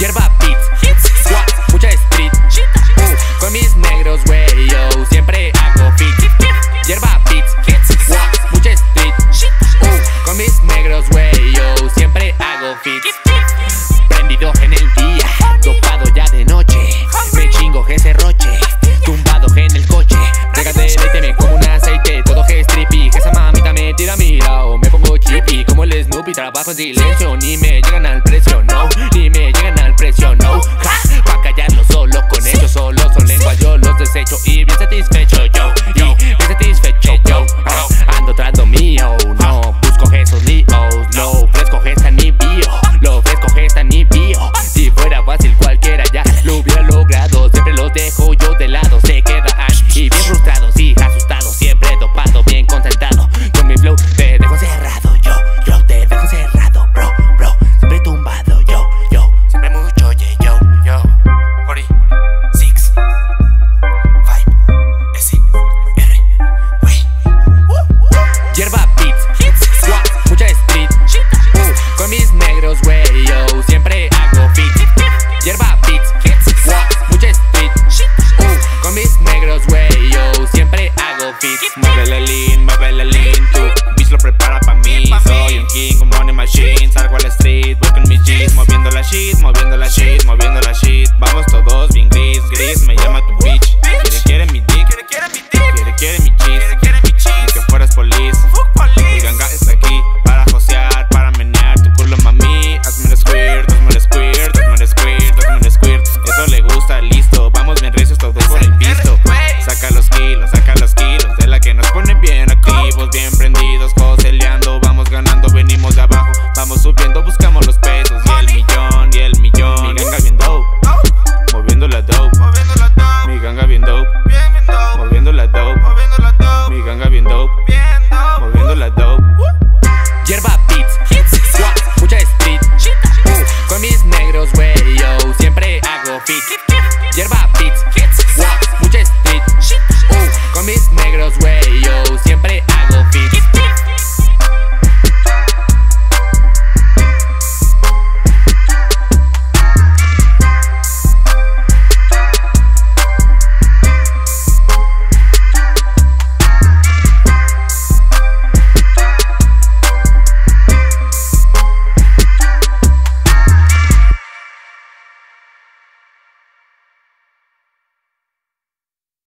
Yerba Beats Snoopy trabajo en silencio? Ni me llegan al precio, no. Ni me llegan al precio, no. Ja. moviendo la shit, moviendo la beat. Hierba beats, what? mucha street. oh, con mis negros, wey.